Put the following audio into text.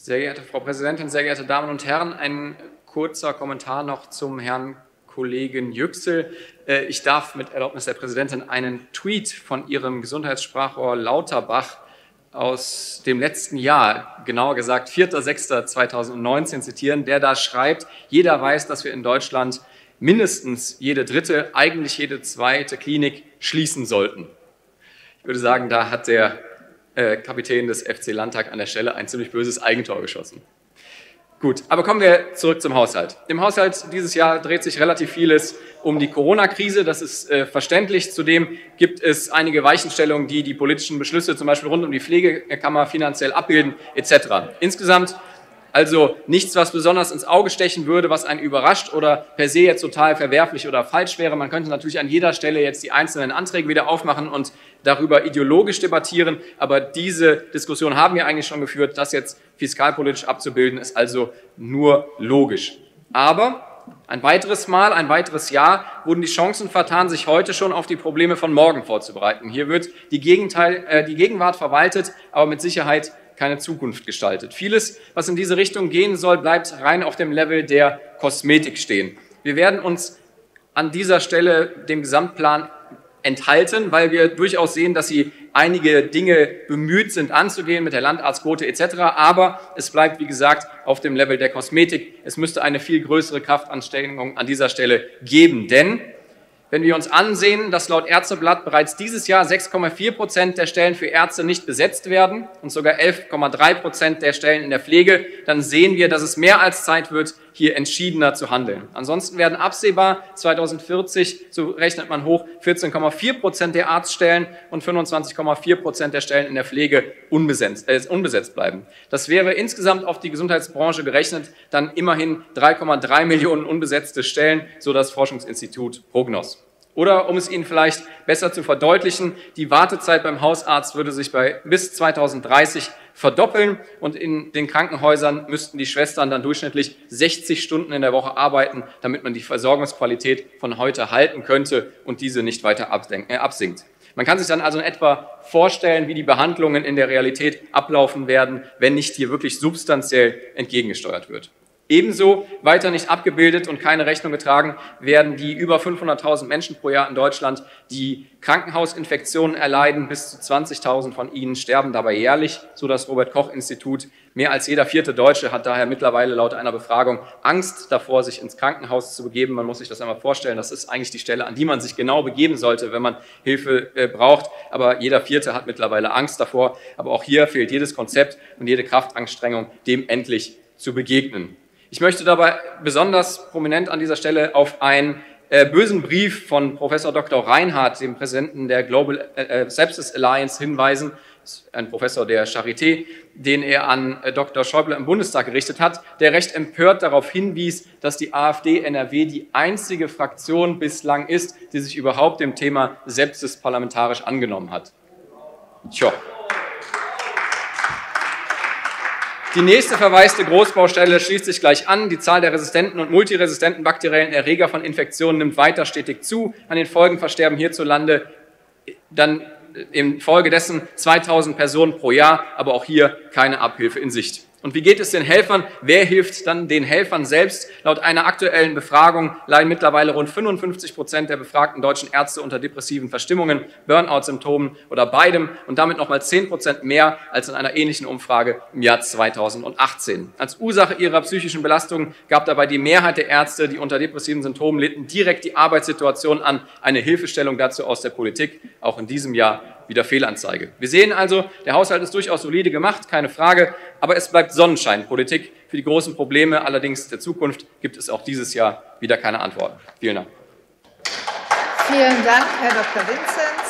Sehr geehrte Frau Präsidentin, sehr geehrte Damen und Herren, ein kurzer Kommentar noch zum Herrn Kollegen Yüksel. Äh, ich darf mit Erlaubnis der Präsidentin einen Tweet von Ihrem Gesundheitssprachrohr Lauterbach aus dem letzten Jahr, genauer gesagt 4.6.2019 zitieren, der da schreibt, jeder weiß, dass wir in Deutschland mindestens jede dritte, eigentlich jede zweite Klinik schließen sollten. Ich würde sagen, da hat der äh, Kapitän des FC Landtag an der Stelle ein ziemlich böses Eigentor geschossen. Gut, aber kommen wir zurück zum Haushalt. Im Haushalt dieses Jahr dreht sich relativ vieles um die Corona-Krise. Das ist äh, verständlich. Zudem gibt es einige Weichenstellungen, die die politischen Beschlüsse zum Beispiel rund um die Pflegekammer finanziell abbilden etc. Insgesamt also nichts, was besonders ins Auge stechen würde, was einen überrascht oder per se jetzt total verwerflich oder falsch wäre. Man könnte natürlich an jeder Stelle jetzt die einzelnen Anträge wieder aufmachen und darüber ideologisch debattieren. Aber diese Diskussion haben wir eigentlich schon geführt. Das jetzt fiskalpolitisch abzubilden, ist also nur logisch. Aber ein weiteres Mal, ein weiteres Jahr wurden die Chancen vertan, sich heute schon auf die Probleme von morgen vorzubereiten. Hier wird die, Gegenteil, äh, die Gegenwart verwaltet, aber mit Sicherheit keine Zukunft gestaltet. Vieles, was in diese Richtung gehen soll, bleibt rein auf dem Level der Kosmetik stehen. Wir werden uns an dieser Stelle dem Gesamtplan enthalten, weil wir durchaus sehen, dass sie einige Dinge bemüht sind anzugehen mit der Landarztquote etc. Aber es bleibt, wie gesagt, auf dem Level der Kosmetik. Es müsste eine viel größere Kraftanstrengung an dieser Stelle geben, denn wenn wir uns ansehen, dass laut Ärzteblatt bereits dieses Jahr 6,4 Prozent der Stellen für Ärzte nicht besetzt werden und sogar 11,3 Prozent der Stellen in der Pflege, dann sehen wir, dass es mehr als Zeit wird, hier entschiedener zu handeln. Ansonsten werden absehbar 2040, so rechnet man hoch, 14,4 Prozent der Arztstellen und 25,4 Prozent der Stellen in der Pflege unbesetzt, äh, unbesetzt bleiben. Das wäre insgesamt auf die Gesundheitsbranche gerechnet dann immerhin 3,3 Millionen unbesetzte Stellen, so das Forschungsinstitut Prognos. Oder um es Ihnen vielleicht besser zu verdeutlichen, die Wartezeit beim Hausarzt würde sich bei bis 2030 verdoppeln und in den Krankenhäusern müssten die Schwestern dann durchschnittlich 60 Stunden in der Woche arbeiten, damit man die Versorgungsqualität von heute halten könnte und diese nicht weiter äh, absinkt. Man kann sich dann also in etwa vorstellen, wie die Behandlungen in der Realität ablaufen werden, wenn nicht hier wirklich substanziell entgegengesteuert wird. Ebenso weiter nicht abgebildet und keine Rechnung getragen werden die über 500.000 Menschen pro Jahr in Deutschland, die Krankenhausinfektionen erleiden. Bis zu 20.000 von ihnen sterben dabei jährlich, so das Robert Koch Institut. Mehr als jeder vierte Deutsche hat daher mittlerweile laut einer Befragung Angst davor, sich ins Krankenhaus zu begeben. Man muss sich das einmal vorstellen. Das ist eigentlich die Stelle, an die man sich genau begeben sollte, wenn man Hilfe äh, braucht. Aber jeder vierte hat mittlerweile Angst davor. Aber auch hier fehlt jedes Konzept und jede Kraftanstrengung, dem endlich zu begegnen. Ich möchte dabei besonders prominent an dieser Stelle auf einen äh, bösen Brief von Professor Dr. Reinhardt, dem Präsidenten der Global äh, äh Sepsis Alliance, hinweisen, ein Professor der Charité, den er an äh, Dr. Schäuble im Bundestag gerichtet hat, der recht empört darauf hinwies, dass die AfD NRW die einzige Fraktion bislang ist, die sich überhaupt dem Thema Sepsis parlamentarisch angenommen hat. Tja. Die nächste verwaiste Großbaustelle schließt sich gleich an. Die Zahl der resistenten und multiresistenten bakteriellen Erreger von Infektionen nimmt weiter stetig zu. An den Folgen versterben hierzulande dann infolgedessen 2000 Personen pro Jahr, aber auch hier keine Abhilfe in Sicht. Und wie geht es den Helfern? Wer hilft dann den Helfern selbst? Laut einer aktuellen Befragung leiden mittlerweile rund 55 Prozent der befragten deutschen Ärzte unter depressiven Verstimmungen, Burnout-Symptomen oder beidem und damit nochmal 10 Prozent mehr als in einer ähnlichen Umfrage im Jahr 2018. Als Ursache ihrer psychischen Belastung gab dabei die Mehrheit der Ärzte, die unter depressiven Symptomen litten, direkt die Arbeitssituation an. Eine Hilfestellung dazu aus der Politik, auch in diesem Jahr wieder Fehlanzeige. Wir sehen also, der Haushalt ist durchaus solide gemacht, keine Frage, aber es bleibt Sonnenscheinpolitik. Für die großen Probleme allerdings der Zukunft gibt es auch dieses Jahr wieder keine Antworten. Vielen Dank. Vielen Dank, Herr Dr. Vinzenz.